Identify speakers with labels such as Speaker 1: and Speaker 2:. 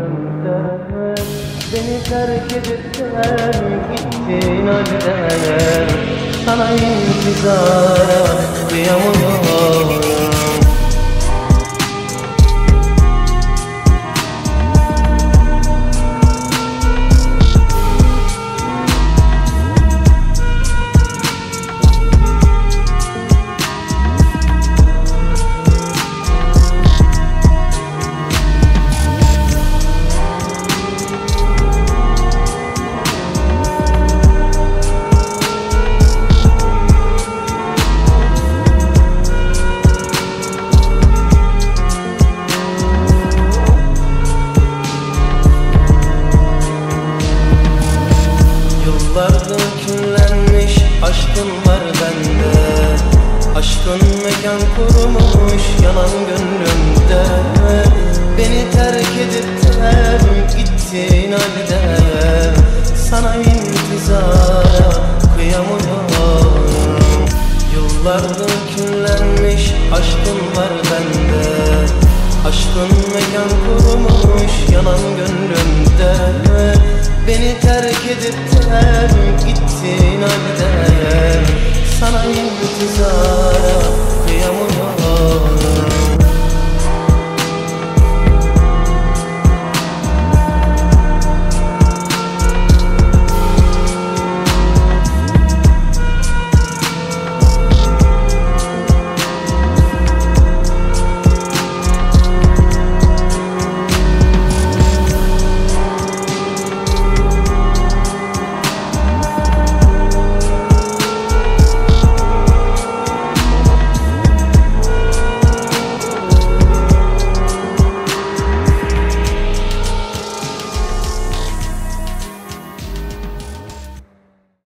Speaker 1: gönderme. Beni terk edip de gittin halde Sana intizara Küllenmiş aşkın var bende. Aşkın mekan kurmuş yalan gönlümde. Beni terk edip de gittin halde Sana intizara kıyamıyorum. Yıllardır küllenmiş aşkın var bende. Aşkın mekan kurmuş yalan gönlümde gittin halde Sana intizar